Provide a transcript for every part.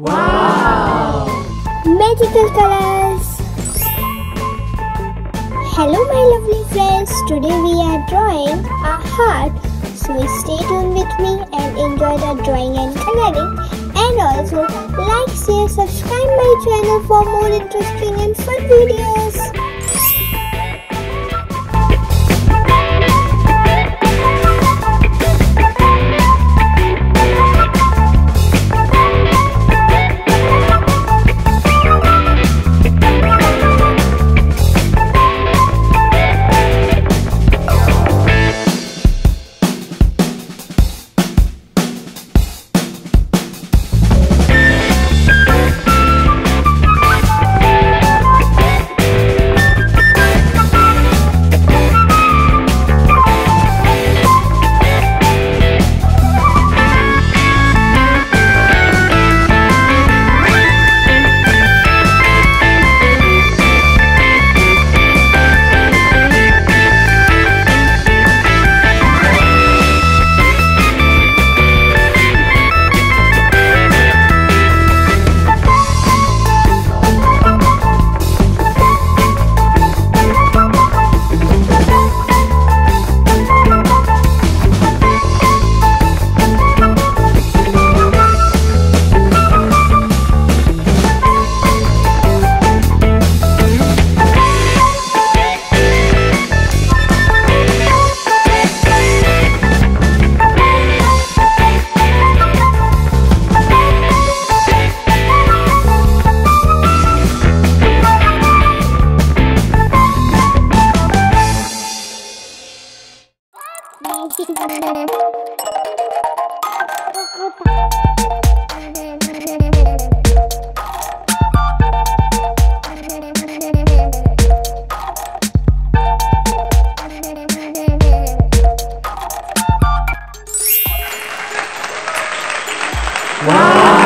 Wow! Magical colors. Hello, my lovely friends. Today we are drawing a heart. So stay tuned with me and enjoy the drawing and coloring. And also like, share, subscribe my channel for more interesting and fun videos. Amém.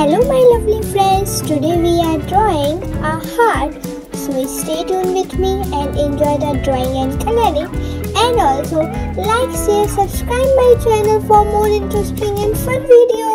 Hello my lovely friends, today we are drawing a heart. So stay tuned with me and enjoy the drawing and coloring. And also like, share, subscribe my channel for more interesting and fun videos.